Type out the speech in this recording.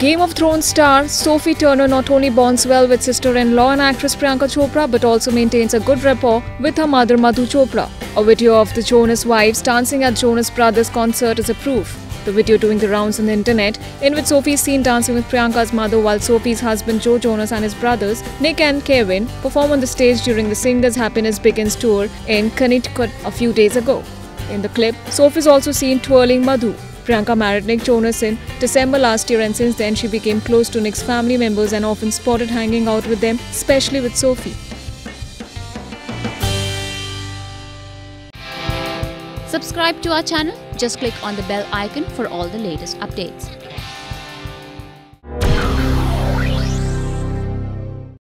Game of Thrones star Sophie Turner not only bonds well with sister-in-law and actress Priyanka Chopra but also maintains a good rapport with her mother Madhu Chopra. A video of the Jonas wives dancing at Jonas Brothers concert is a proof. The video doing the rounds on the internet, in which Sophie is seen dancing with Priyanka's mother while Sophie's husband Joe Jonas and his brothers Nick and Kevin perform on the stage during the Singers Happiness Begins tour in Connecticut a few days ago. In the clip, Sophie is also seen twirling Madhu. Priyanka married Nick Jonas in December last year and since then she became close to Nick's family members and often spotted hanging out with them, especially with Sophie. Subscribe to our channel. Just click on the bell icon for all the latest updates.